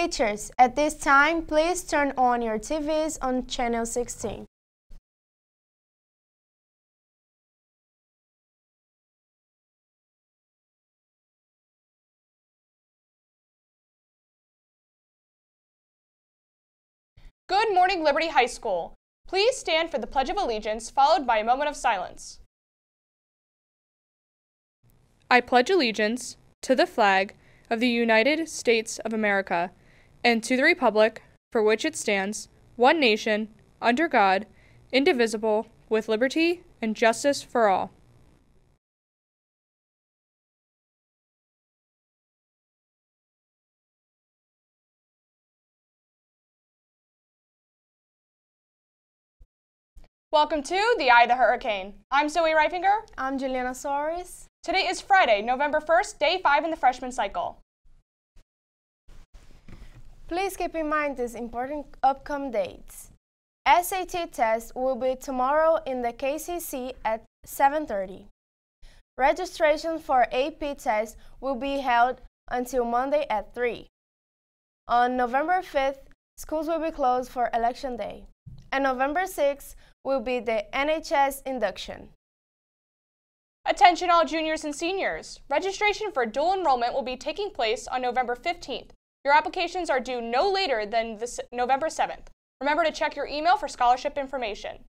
Teachers, at this time, please turn on your TVs on channel 16. Good morning, Liberty High School. Please stand for the Pledge of Allegiance, followed by a moment of silence. I pledge allegiance to the flag of the United States of America and to the republic for which it stands, one nation, under God, indivisible, with liberty and justice for all. Welcome to the Eye of the Hurricane. I'm Zoe Reifinger. I'm Juliana Soares. Today is Friday, November 1st, day 5 in the freshman cycle. Please keep in mind these important upcoming dates. SAT test will be tomorrow in the KCC at 7.30. Registration for AP test will be held until Monday at 3. On November 5th, schools will be closed for Election Day. And November 6th will be the NHS induction. Attention all juniors and seniors. Registration for dual enrollment will be taking place on November 15th. Your applications are due no later than this November 7th. Remember to check your email for scholarship information.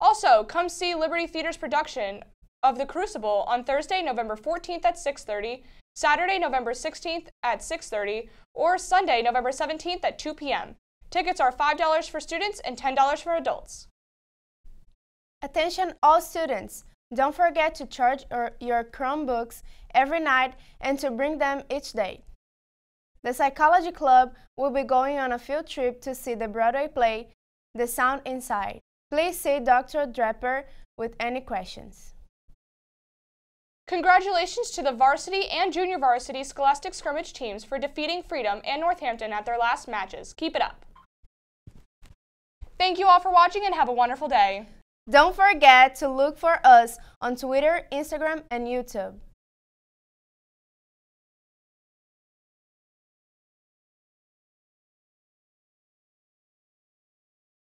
Also, come see Liberty Theater's production of The Crucible on Thursday, November 14th at 6:30, Saturday, November 16th at 6:30, or Sunday, November 17th at 2 p.m. Tickets are $5 for students and $10 for adults. Attention all students! Don't forget to charge your, your Chromebooks every night and to bring them each day. The Psychology Club will be going on a field trip to see the Broadway play, The Sound Inside. Please see Dr. Draper with any questions. Congratulations to the varsity and junior varsity Scholastic Scrimmage teams for defeating Freedom and Northampton at their last matches. Keep it up. Thank you all for watching and have a wonderful day. Don't forget to look for us on Twitter, Instagram, and YouTube.